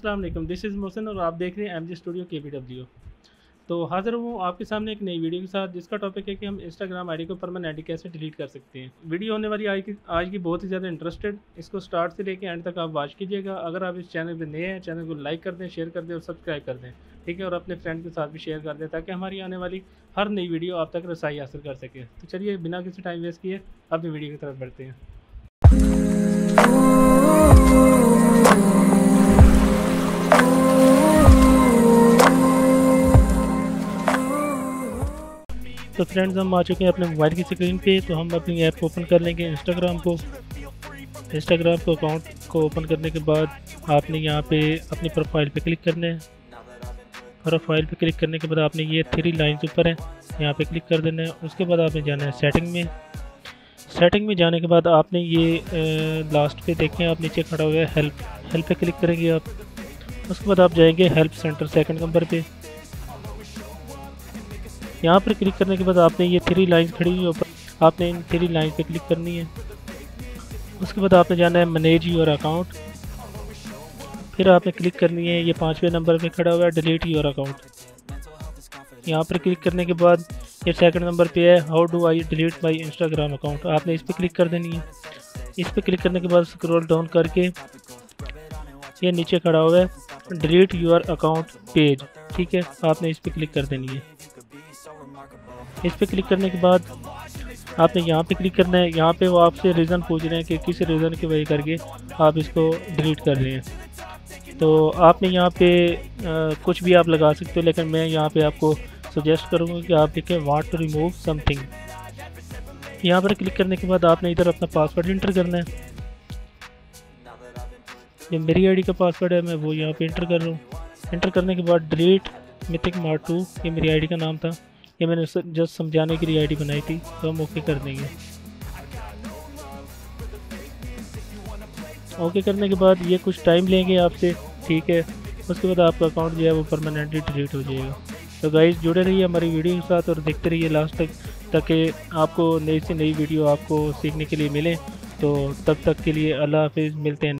Aslam this is Mohsin और आप देख रहे हैं एम जी स्टूडियो के पी डब्ल्यू तो हाज़िर हूँ आपके सामने एक नई वीडियो के साथ, जिसका टॉपिक है कि हम इंस्टाग्राम आईडी को परमानेंटली कैसे डिलीट कर सकते हैं। वीडियो होने वाली आज की आज की बहुत ही ज़्यादा इंटरेस्टेड इसको स्टार्ट से लेकर एंड तक आप वॉच कीजिएगा। अगर आप इस चैनल पर नए हैं चैनल को लाइक कर दें शेयर कर दें और सब्सक्राइब कर दें, ठीक है? और अपने फ्रेंड के साथ भी शेयर कर दें, ताकि हमारी आने वाली हर नई वीडियो आप तक रसाई हासिल कर सके। तो चलिए, बिना किसी टाइम वेस्ट किए, अपनी वीडियो की तरफ़ बढ़ते हैं। तो फ्रेंड्स हम आ चुके हैं अपने मोबाइल की स्क्रीन पे तो हम अपनी ऐप को ओपन कर लेंगे इंस्टाग्राम को। इंस्टाग्राम को अकाउंट को ओपन करने के बाद आपने यहाँ पे अपनी प्रोफ़ाइल पे क्लिक करना है। प्रोफ़ाइल पे क्लिक करने के बाद आपने ये थ्री लाइंस ऊपर है, यहाँ पे क्लिक कर देना है। उसके बाद आपने जाना है सेटिंग में। सेटिंग में जाने के बाद आपने ये लास्ट पे देखें आप नीचे खड़ा हुआ है हेल्प हेल्प पे क्लिक करेंगे आप। उसके बाद आप जाएँगे हेल्प सेंटर सेकंड नंबर पे। यहाँ पर क्लिक करने के बाद आपने ये थ्री लाइंस खड़ी हुई ऊपर। आपने इन थ्री लाइन पे क्लिक करनी है। उसके बाद आपने जाना है मैनेज योर अकाउंट फिर आपने क्लिक करनी है, ये पाँचवें नंबर पे खड़ा हुआ है डिलीट योर अकाउंट यहाँ पर क्लिक करने के बाद ये सेकंड नंबर पे है how do I delete my Instagram account आपने इस पर क्लिक कर देनी है। इस पर क्लिक करने के बाद स्क्रॉल डाउन करके ये नीचे खड़ा हुआ है डिलीट योर अकाउंट पेज ठीक है, आपने इस पर क्लिक कर देनी है। इस पर क्लिक करने के बाद आपने यहाँ पे क्लिक करना है। यहाँ पे वो आपसे रीज़न पूछ रहे हैं कि किस रीज़न की वजह करके आप इसको डिलीट कर रहे हैं। तो आपने यहाँ पे आ, कुछ भी आप लगा सकते हो लेकिन मैं यहाँ पे आपको सजेस्ट करूँगा कि आप लिखें वाट टू रिमूव समथिंग यहाँ पर क्लिक करने के बाद आपने इधर अपना पासवर्ड इंटर करना है। जो मेरी आईडी का पासवर्ड है मैं वो यहाँ पे इंटर कर रहा हूँ। इंटर करने के बाद डिलीट मिथिक मार टू ये मेरी आईडी का नाम था। ये मैंने जस्ट समझाने के लिए आईडी बनाई थी तो हम ओके कर देंगे। ओके करने के बाद ये कुछ टाइम लेंगे आपसे, ठीक है? उसके बाद आपका अकाउंट जो है वो परमानेंटली डिलीट हो जाएगा। तो गाइस जुड़े रहिए हमारी वीडियो के साथ और देखते रहिए लास्ट तक, ताकि आपको नई से नई वीडियो आपको सीखने के लिए मिले। तो तब तक के लिए अल्लाह हाफिज़, मिलते हैं।